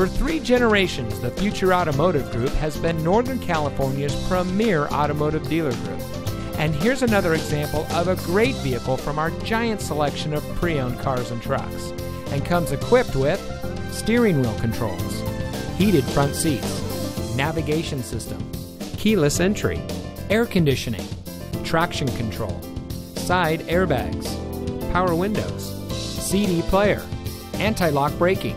For three generations, the Future Automotive Group has been Northern California's premier automotive dealer group. And here's another example of a great vehicle from our giant selection of pre owned cars and trucks. And comes equipped with steering wheel controls, heated front seats, navigation system, keyless entry, air conditioning, traction control, side airbags, power windows, CD player, anti lock braking,